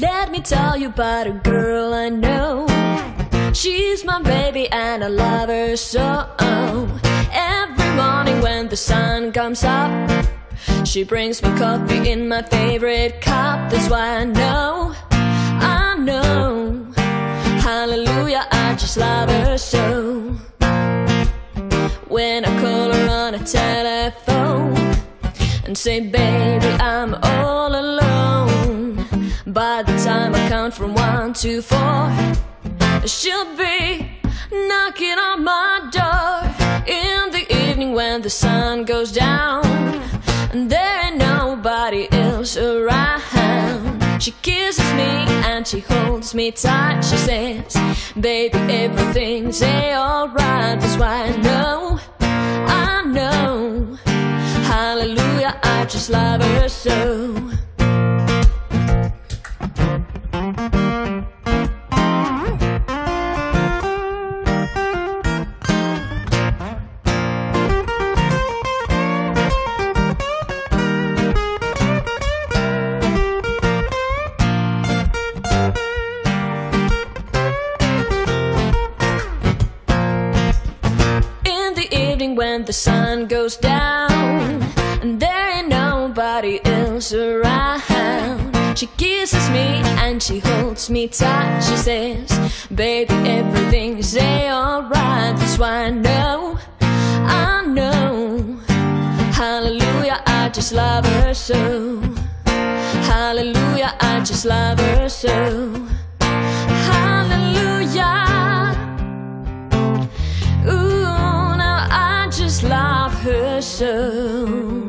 Let me tell you about a girl I know. She's my baby and I love her so. Every morning when the sun comes up, she brings me coffee in my favorite cup. That's why I know, I know. Hallelujah, I just love her so. When I call her on a telephone and say, baby, I'm alone. By the time I count from one to four, she'll be knocking on my door in the evening when the sun goes down. And there ain't nobody else around. She kisses me and she holds me tight. She says, Baby, everything's alright. That's why I know, I know. Hallelujah, I just love her so. When the sun goes down and there ain't nobody else around. She kisses me and she holds me tight. She says, Baby, everything's alright. That's why I know, I know. Hallelujah, I just love her so. Hallelujah, I just love her so. Ooh,